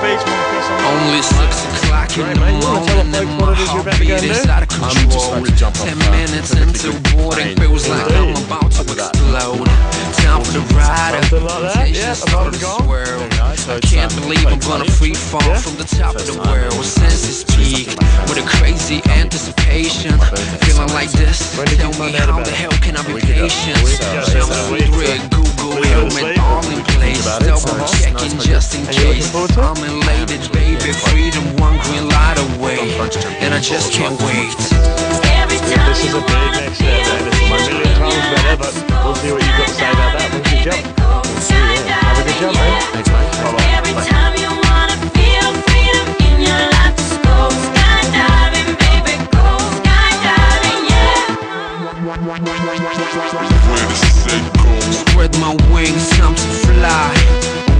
beats, Marcus. I'm- Only six o'clock in the mate, you wanna tell morning and folks my what it is you're about to go heartbeat is out of I'm just control. about to jump off Ten a minutes into boarding, feels like I'm about to explode. Time for the ride. Something like that, yeah, Temptations above for and the gone. swirl. There you go, so I can't um, believe I'm gonna funny. free fall from the top of the world. ever. Senses peak with a crazy anticipation. Feeling like this. When Tell me how the hell can I be patient? A week ago. Jump So, through week, Red Google week helmet asleep. all in place. about it, Double so checking nice, just in And you looking case. forward to it? I'm elated, baby. Freedom, one green light away. And I just can't wait. This is a big next step, man. This is my million times better, but we'll see what you've got to say about that once you jump. Have a good jump, man. Thanks, mate. Bye-bye. Every time you wanna wings, time to fly.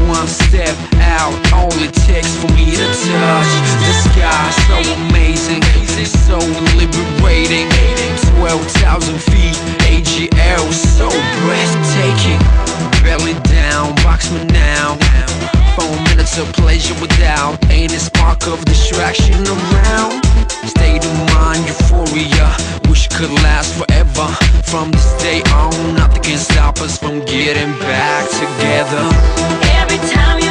One step out, it takes for me to touch the sky. So amazing, so liberating. 12,000 feet, AGL, so breathtaking. Belly down, box me now. Four minutes of pleasure without any spark of distraction around. State of mind, euphoria, could last forever. From this day on, nothing can stop us from getting back together. Every time you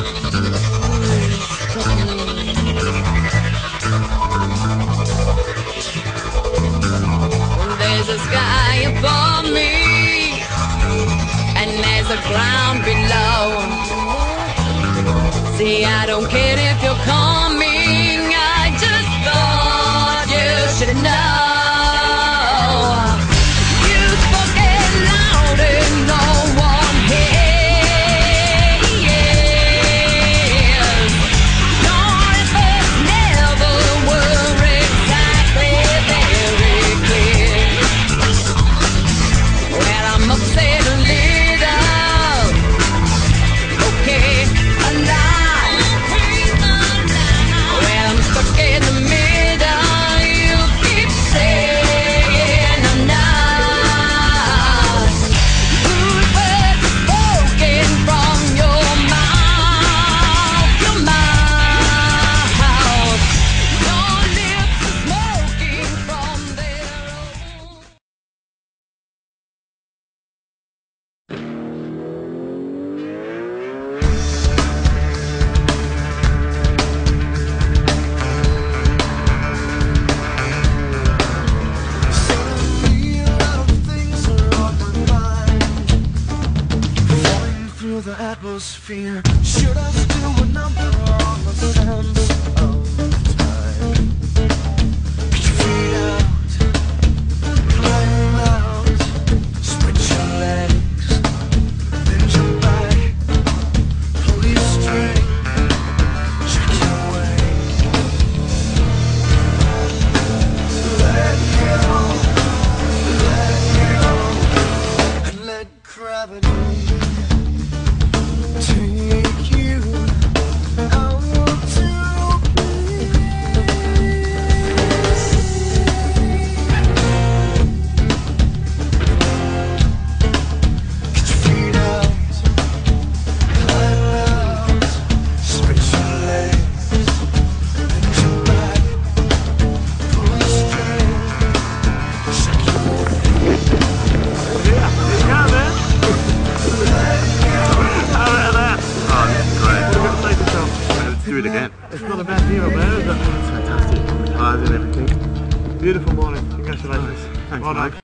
There's a sky above me, and there's a ground below. See, I don't care if you're coming, I just thought you should know. The atmosphere. Should I still a number on the sands of time? Could you fade out, climb out, spread your legs, then jump back, pull your string, check your way. Let go, let go, and let gravity take you again. It's not a bad deal, man. It's fantastic. Cars and everything. Beautiful morning. Congratulations. Thanks, well.